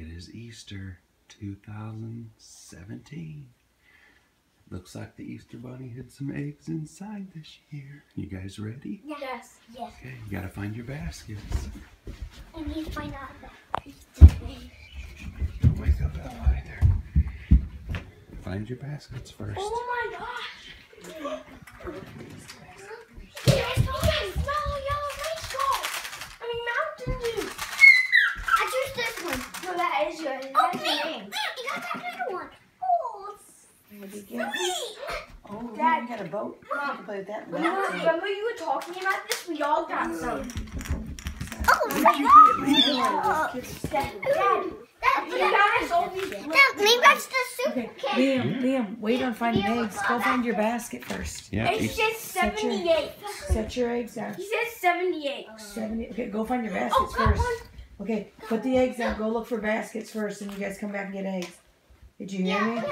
It is Easter 2017. Looks like the Easter Bunny hid some eggs inside this year. You guys ready? Yes. Yes. Okay, you gotta find your baskets. I need to find out that. Don't wake up Ella either. Find your baskets first. Oh my gosh. Yes, yes, no, yellow race car. I mean Mountain Dew. I choose this one. No, that is yours. That's your name. You got that bigger one. Oh, What did you get? sweet. Oh, Dad. you got a boat? You can play with that. Remember, boat. remember you were talking about this? We all got some. Oh my God. Dad, Dad, you got us all these. Dad, maybe that's the Okay, suitcase. Liam, Liam, wait on finding Liam, eggs. Go find your basket first. Yeah, It Eas- says Set your- 78. Set your eggs down. He says 78. Seventy. Okay, go find your Oh, baskets that first. one. Okay, put the eggs down. Go look for baskets first, and you guys come back and get eggs. Did you hear me?